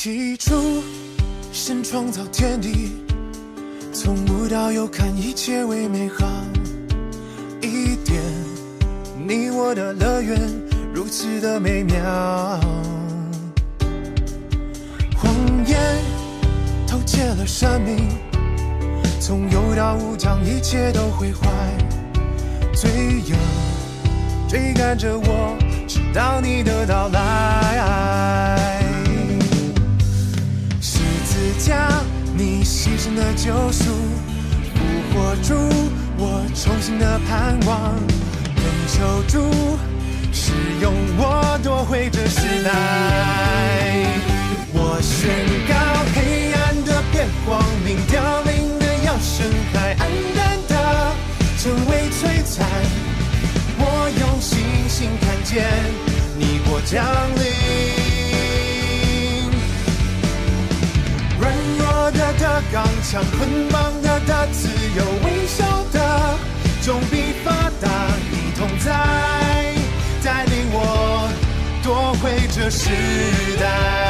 起初，神创造天地，从无到有，看一切为美好一点。你我的乐园如此的美妙，谎言偷窃了生命，从有到无，将一切都毁坏。罪恶追赶着我，直到你的到来。牺牲的救赎，复活主，我重新的盼望。恳求主，使用我夺回这时代。我宣告，黑暗的变光明，凋零的要盛开，暗淡的成为璀璨。我用星星看见你国降临。刚强，捆绑的他自由，微笑的总比发达。你同在，带领我夺回这时代。